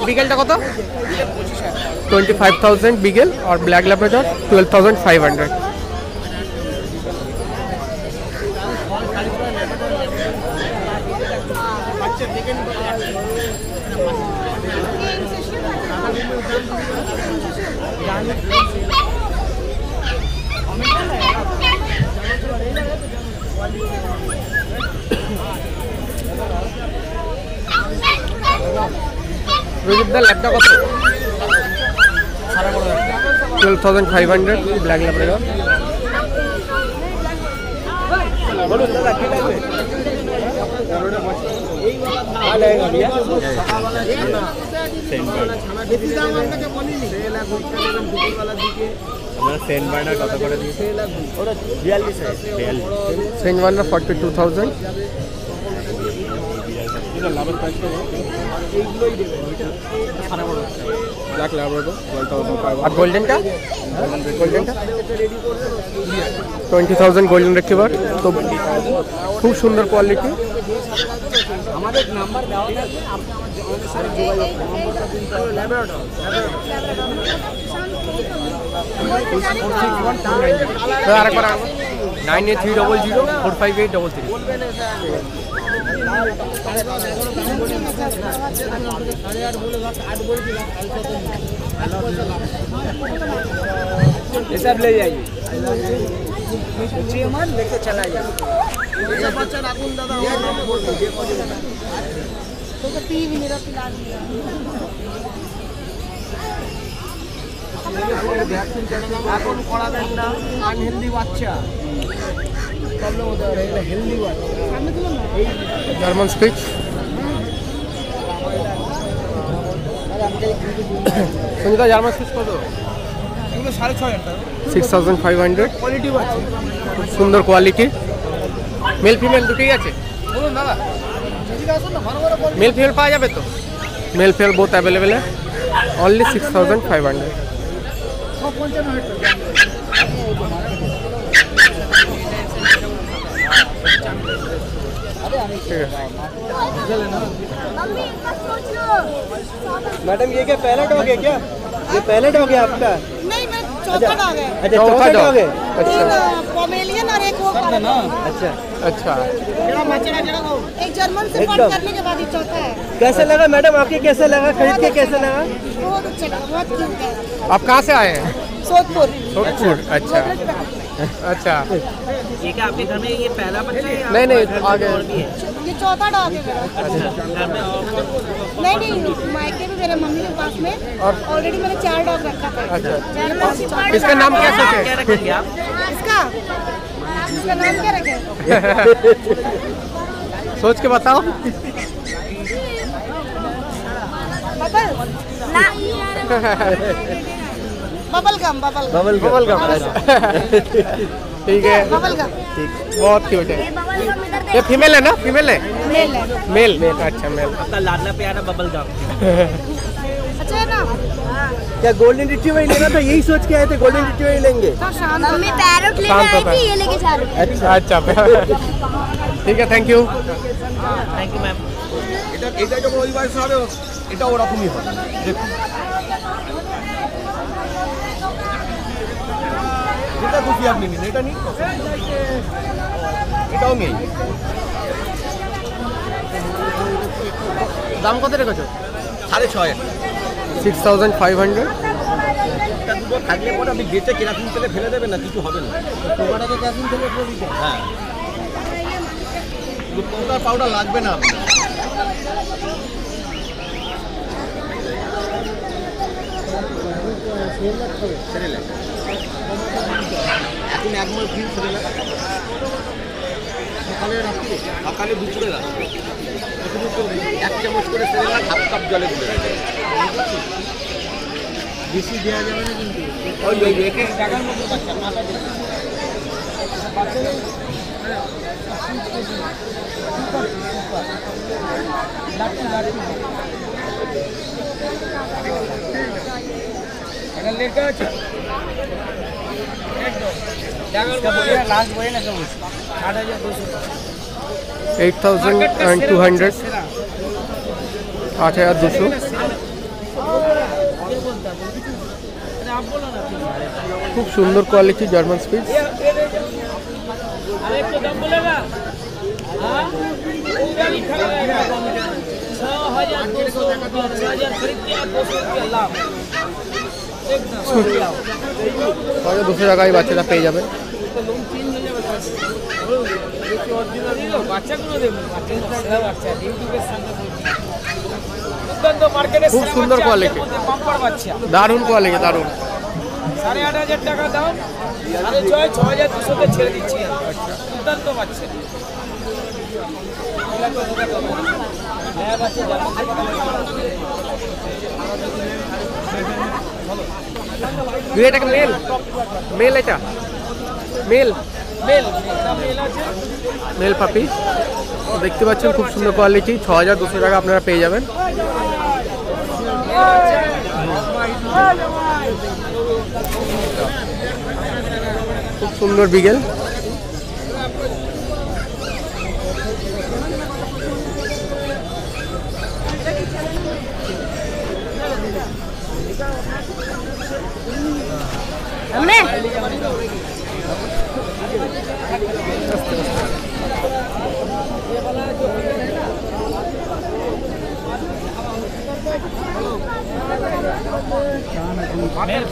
বিগেলটা কত? Twenty five thousand beagle আর black Labrador twelve thousand five hundred রোজিতদা ল্যাবটা কত? Twelve thousand five hundred black Labrador বলুন দাদা ঠিক আছে ভালো ওটা বিয়াল্লিশ হাজার বিয়াল্লিশ saint wonder forty two thousand black Labrador twelve thousand five আর গোল্ডেনটা? গোল্ডেনটা? টোয়েন্টি থাউজেন্ড গোল্ডেন রেক্টিভার তো খুব সুন্দর কোয়ালিটি আমাদের নাম্বার দেওয়া থাকবে আপনি আমাদের সাথে যোগাযোগ করুন। নম্বরটা ল্যাবরেটর আরেকবার nine eight three double zero four five eight double three. ये सब ले जाइए। मन लेके चला जाइए बच्चा राखून दादा तो पी भी मेरा पिला दिया। এখন করাবেন না আনহেলদি বাচ্চা। প্রবলেম হতে পারে এটা হেলদি বাচ্চা। German spitz. Sanjita German spitz কত? এগুলো সাড়ে ছয় six thousand five hundred quality বাচ্চা। খুব সুন্দর কোয়ালিটি মেল ফিমেল দুটোই আছে? বলুন দাদা। আছে মেল ফিমেল পাওয়া যাবে তো? Male female both available only six thousand five hundred madam ये क्या पहला डॉग है क्या? ये पहला डॉग है आपका? नहीं मैं चौथा डॉग है। अच्छा चौथा चौथा डॉग है? अच्छा। पोमेलियन और एक वो अच्छा। अच्छा। एक जर्मन से एकदम। करने के बाद चौथा है। कैसे लगा मैडम? आपके कैसे लगा? खरीद के कैसे लगा? बहुत अच्छा लगा बहुत क्यूट है। आप कहाँ से आए हैं? सोदपुर। सोदपुर अच्छा। अच्छा ये क्या आपके घर में ये पहला बच्चा है नहीं नहीं आगे। और भी है? ये चौथा डॉग है मेरा। अच्छा घर में और नहीं नहीं मायके में मेरे मम्मी के पास में और- ऑलरेडी मैंने चार डॉग रखा था। अच्छा। इसका नाम क्या सोचे क्या रखेंगे आप? इसका? इसका नाम क्या रखे? सोच के बताओ। Bubble. Bubble gum bubble gum. Bubble bubble gum. ठीक है। Bubble gum. ठीक। बहुत क्यूट है। ये फीमेल है ना? फीमेल है? मेल है। मेल मेल अच्छा मेल आपका लाडला प्यारा बबल गम। अच्छा है ना क्या गोल्डन रिट्रीवर लेना था यही सोच के आए थे गोल्डन रिट्रीवर लेंगे मम्मी पैरोट लेने शांत होता आई थी है। ये लेके जा रही हूँ अच्छा अच्छा ठीक है thank you thank you ma'am এটা এটা যখন ওই বয়স হবে এটা ওরকমই হবে দেখুন যেটা খুশি আপনি নিন এটা নিন এটাও নেই দাম কত রেখেছো সাড়ে ছয় সিক্স থাউজেন্ড ফাইভ হান্ড্রেড। একটা দুটো থাকলে পরে আপনি বেচে কেরাসিন তেলে ফেলে দেবেন না কিছু হবে না। পোকাটাকে কেরাসিন তেলে ফেলে দিতে? হ্যাঁ। পাউডার লাগবে না আপনার। ছেড়ে এখন এক মাস দিন ছেড়ে। সকালে রাত্রে। সকালে দুপুরে রাত্রে। শুধু এক চামচ করে সেরেলাক হাফ কাপ জলে গুলে দেবে বেশি দেওয়া যাবে না কিন্তু। ওই ওই রেখে টাকার মতো বাচ্চা মাথা দিয়ে। লাস্ট বই না কেমন আট হাজার দুশো eight thousand and two hundred আট হাজার দুশো। খুব সুন্দর কোয়ালিটি জার্মান স্পিচ দুশো টাকায় বাচ্চারা পেয়ে যাবে। খুব সুন্দর বাচ্চা দারুণ কোয়ালিটি দারুণ। সাড়ে আট হাজার টাকা দাম সাড়ে ছয় ছ হাজার দুশোতে ছেড়ে দিচ্ছি। দুর্দান্ত বাচ্চা। মেল। মেল এটা। মেল। Male puppy. দেখতে পাচ্ছেন খুব সুন্দর কোয়ালিটি ছ হাজার দুশো টাকা আপনারা পেয়ে যাবেন। খুব সুন্দর বিগেল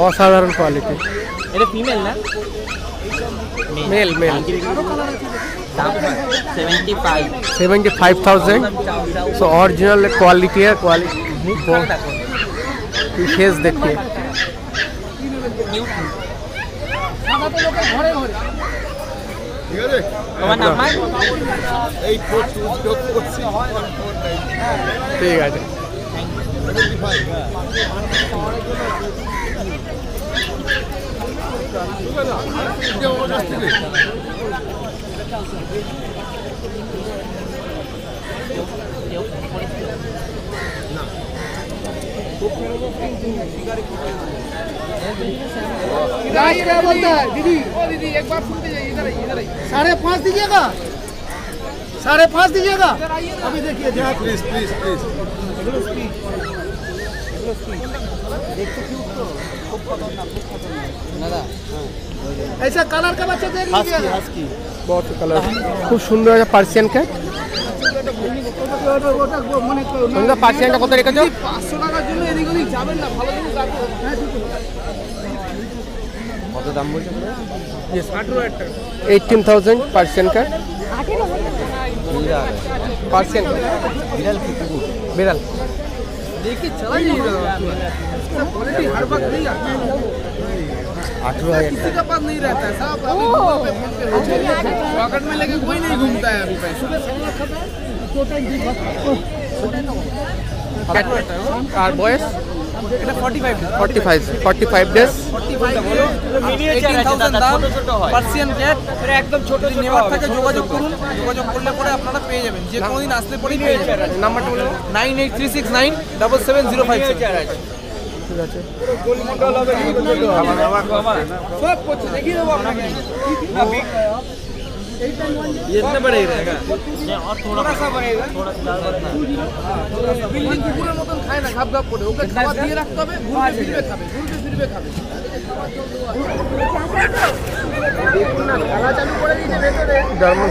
অসাধারণ কোয়ালিটি এটা ফিমেল না মেল মেল দাম seventy five seventy five thousand so original quality है क्वालिटी फेस देखिए তোমার নাম্বার এই ফোর টু জিরো ফোর ঠিক আছে लास्ट क्या बोलता है? दीदी। दीदी एक बार सुनते जाइए साढ़े पाँच दीजिएगा साढ़े पाँच दीजिएगा अभी देखिए जरा प्लीज़ प्लीज़ प्लीज़ ऐसा कलर का बच्चा देख लीजिएगा बहुत কালার খুব সুন্দর একটা পার্সিয়ান ক্যাট ওটা গো- মনে করো না। তোমরা পার্সিয়ানটা কত রেখেছো পাঁচশো টাকার জন্য এদিক ওদিক যাবেন না ভালো জিনিস রাখবো হ্যাঁ ঠিক আছে কত দাম বলছে eighteen thousand Persian cat Persian বিড়াল কি কুকুর বিড়াল देखिए चला जाइएगा इसका क्वालिटी हर वक्त नहीं आता है। আঠেরো হাজার किसी का पास नहीं रहता है साहब अभी गूगल पे फोन पे हो जाए पॉकेट में लेके कोई नहीं घूमता है अभी पैसे আর বয়স এটা 45 forty five forty five days 45 বলো মিনিয়েচার আছে দাদা ছোট ছোট পার্সিয়ান ক্যাট এটা একদম ছোট ছোট নেওয়ার থাকে যোগাযোগ করুন। যোগাযোগ করলে পরে আপনারা পেয়ে যাবেন। যে কোনো দিন আসলে পরেই পেয়ে যাবেন। নাম্বারটা বলে দাও। Nine eight three six nine double seven zero five miniature আছে। ঠিক আছে। সব করছে দেখিয়ে দেবো আপনাকে। इतना बढ़ेगा और थोड़ा सा बढ़ेगा थोड़ा বিল্ডিং কুকুরের মতন খায় না ঘাপ ঘাপ করে ওকে খাবার দিয়ে রাখতে হবে ঘুরবে ফিরবে খাবে ঘুরবে ফিরবে খাবে দেখুন না খেলা চালু করে দিয়েছে ভেতরে জার্মান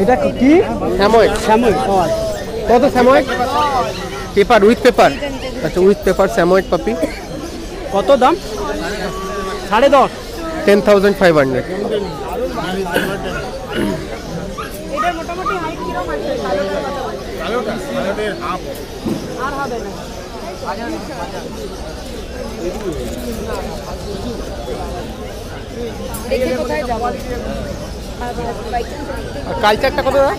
এটা কি? স্যাময়েড। স্যামুয়েল কত স্যাময়েড? Paper with paper. আচ্ছা উইথ পেপার স্যাময়েড পাপি কত দাম? সাড়ে দশ। Ten thousand five hundred. আর হবে না। দেখে কোথায় যাব? কালচারটা কত দাদা?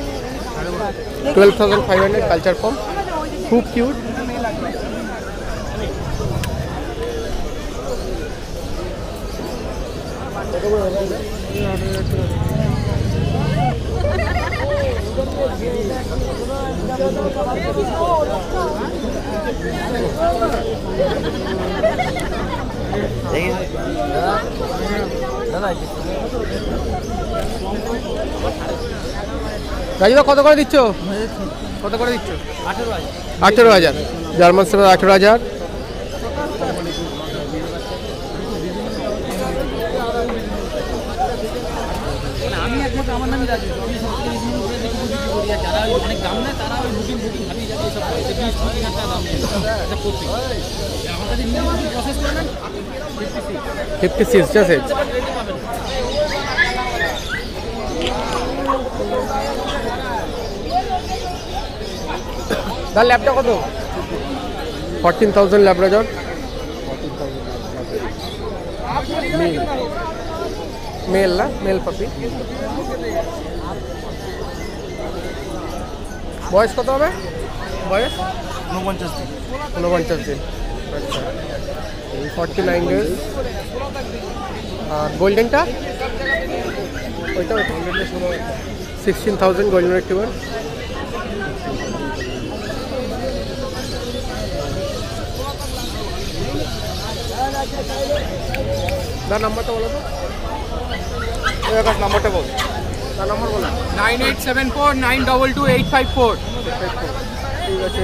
Twelve thousand five hundred culture form খুব কিউট রাজুদা কত করে দিচ্ছ? কত করে দিচ্ছ? আঠেরো হাজার। জার্মান সেভেন আঠেরো হাজার। আমি একমাত্র আমার যারা অনেক দাম নেয় তারা বুকিং বুকিং ভাবি যাবে করে বিশ পঁচিশ হাজার দাম নেয় করতে। আমার কাছে নিয়ে যদি প্রসেস করে নেন ফিফটি সিক্স জাস্ট এজ তার ল্যাপটা কত fourteen thousand Labrador male male না মেল পাপি বয়স কত হবে বয়স উনপঞ্চাশ দিন ঊনপঞ্চাশ দিন আচ্ছা ফর্টি নাইন ডেজ আর গোল্ডেনটা ওইটা গোল্ডেনটা ষোলো সিক্সটিন থাউজেন্ড গোল্ডেন রেক্টিভার তার নাম্বারটা বলো তো। নাম্বারটা বল। তার নাম্বার বলো। Nine eight seven four nine double two eight five four ঠিক আছে।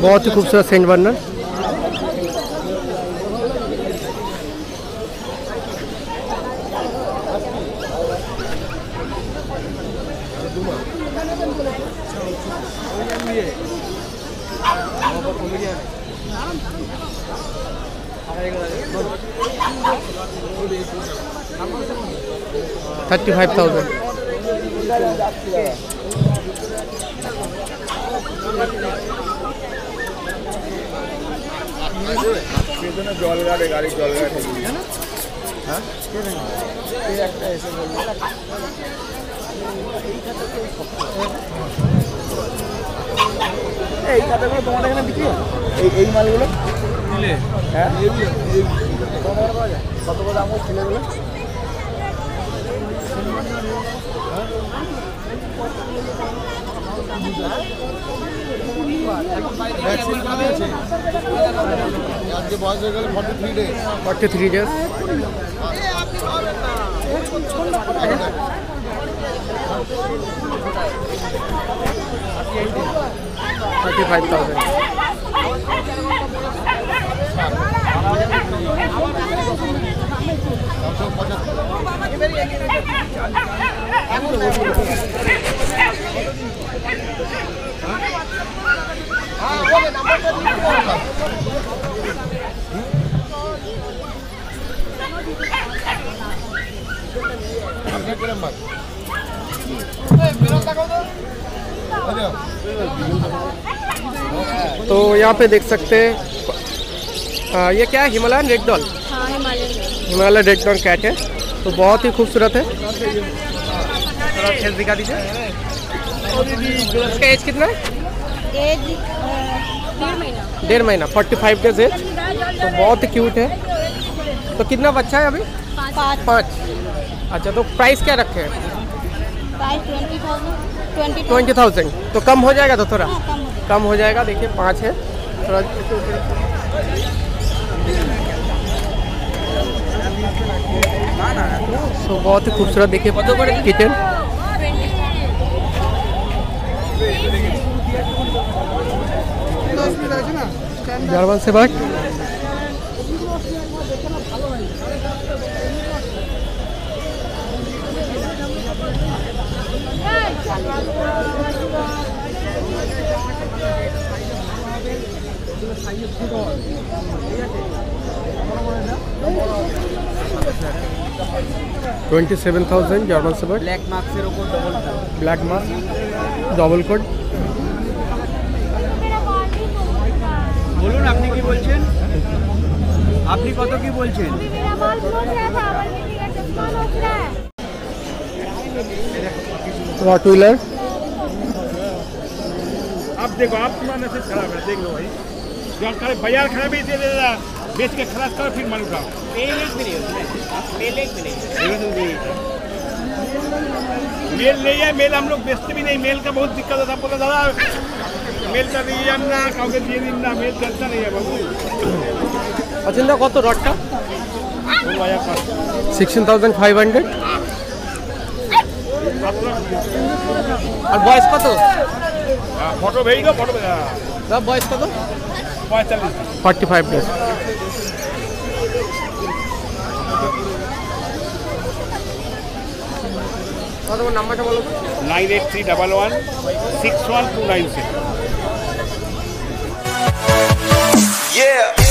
बहुत ही खूबसूरत saint Bernard. Thirty five thousand এই খাতাগুলো তোমার এখানে বিক্রি এই এই মালগুলো? হ্যাঁ? কত করে দাম ছেলেগুলো ভ্যাকসিন কাটিয়েছে আজকে বয়স হয়ে গেল forty three days forty three days thirty five thousand तो यहाँ पे देख सकते हैं। ये क्या है? Himalayan red doll. Himalaya red doll cat है। तो बहुत ही खूबसूरत है। दिखा दीजिए। इसका एज कितना है? डेढ़ महीना। फोर्टी फाइव डेज़ एज तो बहुत ही क्यूट है। तो कितना बच्चा है अभी? पाँच। पाँच। अच्छा तो प्राइस क्या रखे हैं? ट्वेंटी थाउज़ेंड तो कम हो जाएगा तो थोड़ा? कम हो कम हो जाएगा देखिए पाँच है। थोड़ा सो बहुत ही खूबसूरत देखिए kitchen German সেবাট twenty seven thousand German সেবাট black মার্কসের ওপর double black mark double code বলুন আপনি কি বলছেন আপনি কত কি বলছেন मेरा बाल क्लोज है था बाल बेटी का चश्मा लग रहा है रॉट व्हीलर अब देखो आप तुम्हारा नसीब खराब है देख लो भाई जो आप खड़े बाजार खड़ा बेच दे रहा बेच के खलास करो फिर मन उठाओ मेल नहीं है मेल हम लोग बेचते भी नहीं मेल का बहुत दिक्कत होता है बोला दादा मेल का नहीं हम ना काउके दिए दिन ना मेल चलता नहीं है बाबू অচিন্তা কত রডটা वो बाजार पास সিক্সটিন থাউজেন্ড ফাইভ হান্ড্রেড আর বয়স কত हाँ, फोटो भेज दो फोटो भेज দাম বয়স কত पैंतालीस ফর্টি ফাইভ ডেজ নাম্বারটা বলো nine eight three double one six one two nine six Yeah!